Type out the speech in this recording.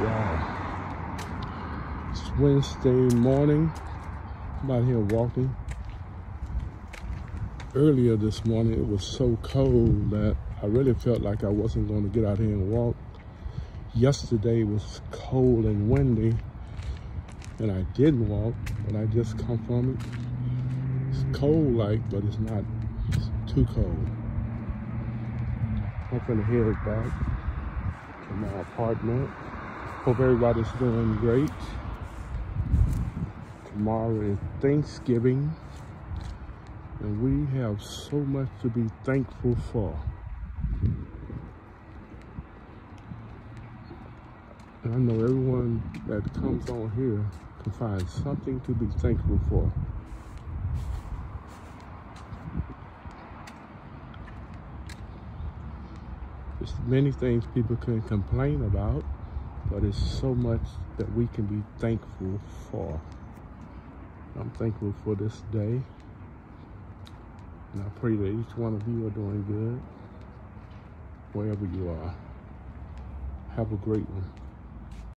Wow. It's Wednesday morning. I'm out here walking. Earlier this morning, it was so cold that I really felt like I wasn't going to get out here and walk. Yesterday was cold and windy, and I didn't walk, but I just come from it. It's cold like, but it's not it's too cold. I'm gonna head back to my apartment. Hope everybody's doing great. Tomorrow is Thanksgiving, and we have so much to be thankful for. And I know everyone that comes on here can find something to be thankful for. There's many things people can complain about, but it's so much that we can be thankful for. I'm thankful for this day. And I pray that each one of you are doing good wherever you are. Have a great one.